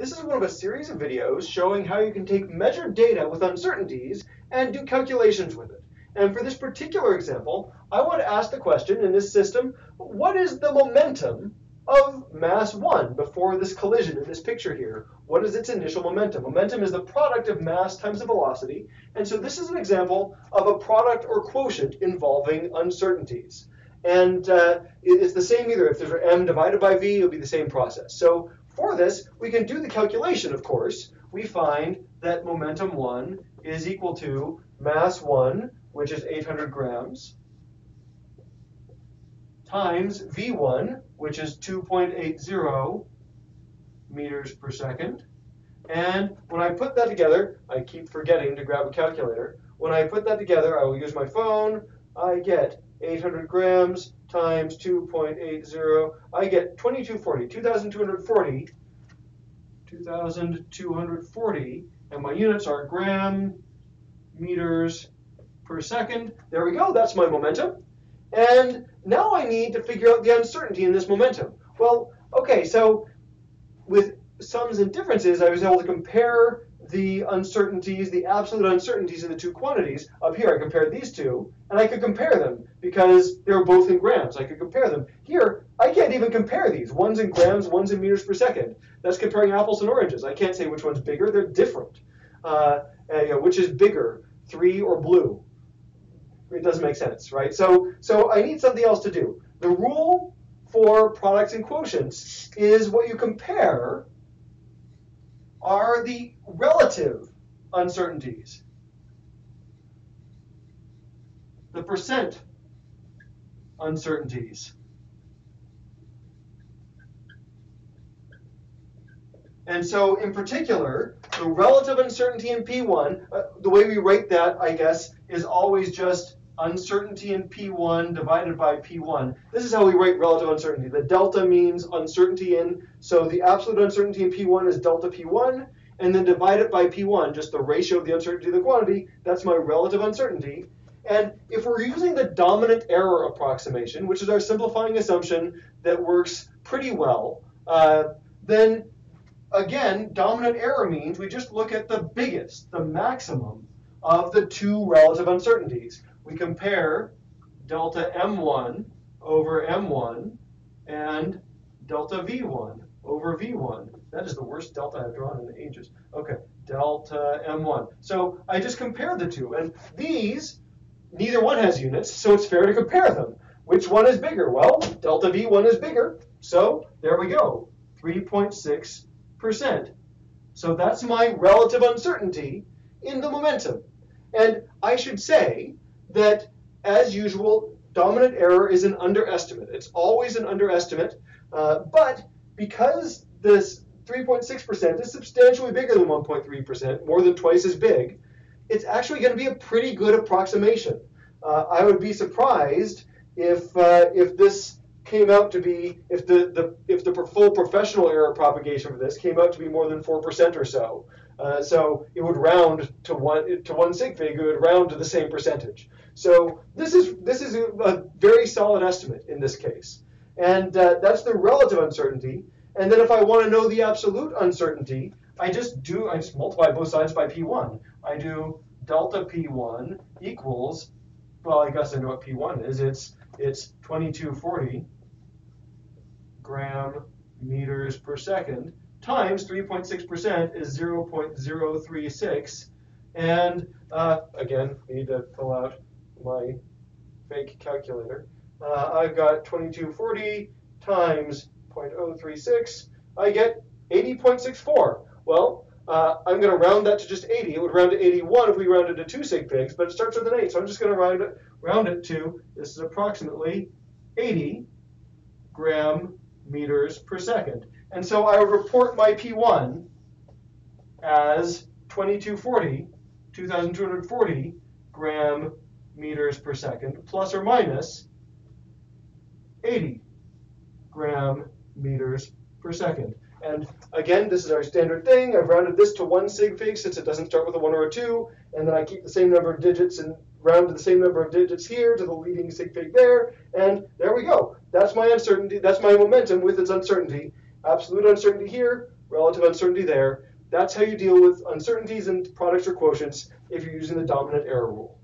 This is one of a series of videos showing how you can take measured data with uncertainties and do calculations with it. And for this particular example, I want to ask the question in this system, what is the momentum of mass 1 before this collision in this picture here? What is its initial momentum? Momentum is the product of mass times the velocity. And so this is an example of a product or quotient involving uncertainties. And uh, it's the same either. If there's m divided by v, it'll be the same process. So for this, we can do the calculation, of course. We find that momentum 1 is equal to mass 1, which is 800 grams, times v1, which is 2.80 meters per second. And when I put that together, I keep forgetting to grab a calculator. When I put that together, I will use my phone. I get 800 grams times 2.80, I get 2240, 2240, 2240, and my units are gram meters per second. There we go, that's my momentum. And now I need to figure out the uncertainty in this momentum. Well, okay, so with sums and differences, I was able to compare the uncertainties, the absolute uncertainties in the two quantities. Up here, I compared these two, and I could compare them because they were both in grams. I could compare them. Here, I can't even compare these. One's in grams, one's in meters per second. That's comparing apples and oranges. I can't say which one's bigger. They're different. Uh, you know, which is bigger, three or blue? It doesn't make sense, right? So, so I need something else to do. The rule for products and quotients is what you compare are the relative uncertainties. The percent uncertainties. And so in particular, the relative uncertainty in P1, uh, the way we write that, I guess, is always just uncertainty in P1 divided by P1. This is how we write relative uncertainty. The delta means uncertainty in, so the absolute uncertainty in P1 is delta P1, and then divide it by P1, just the ratio of the uncertainty to the quantity, that's my relative uncertainty. And if we're using the dominant error approximation, which is our simplifying assumption that works pretty well, uh, then again, dominant error means we just look at the biggest, the maximum of the two relative uncertainties we compare delta M1 over M1 and delta V1 over V1. That is the worst delta I've drawn in ages. Okay, delta M1. So I just compared the two. And these, neither one has units, so it's fair to compare them. Which one is bigger? Well, delta V1 is bigger. So there we go, 3.6%. So that's my relative uncertainty in the momentum. And I should say that, as usual, dominant error is an underestimate. It's always an underestimate. Uh, but because this 3.6% is substantially bigger than 1.3%, more than twice as big, it's actually going to be a pretty good approximation. Uh, I would be surprised if uh, if this came out to be if the, the if the full professional error propagation for this came out to be more than four percent or so. Uh, so it would round to one to one sig fig. It would round to the same percentage. So this is this is a, a very solid estimate in this case, and uh, that's the relative uncertainty. And then if I want to know the absolute uncertainty, I just do I just multiply both sides by p1. I do delta p1 equals well, I guess I know what p1 is. It's it's 2240 gram meters per second times 3.6% is 0.036. And uh, again, we need to pull out my fake calculator. Uh, I've got 2240 times 0.036. I get 80.64. Well, uh, I'm going to round that to just 80. It would round to 81 if we rounded to 2 sig figs, but it starts with an 8. So I'm just going to round it, round it to, this is approximately 80 gram meters per second. And so I would report my P1 as 2240, 2240 gram meters per second, plus or minus 80 gram meters per second. And again, this is our standard thing. I've rounded this to one sig fig since it doesn't start with a one or a two. And then I keep the same number of digits and round to the same number of digits here to the leading sig fig there. And there we go. That's my uncertainty. That's my momentum with its uncertainty. Absolute uncertainty here, relative uncertainty there. That's how you deal with uncertainties in products or quotients if you're using the dominant error rule.